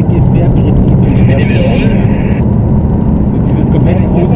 Technik ist sehr präzise und schwer zu steuern. Also dieses komplette Aus-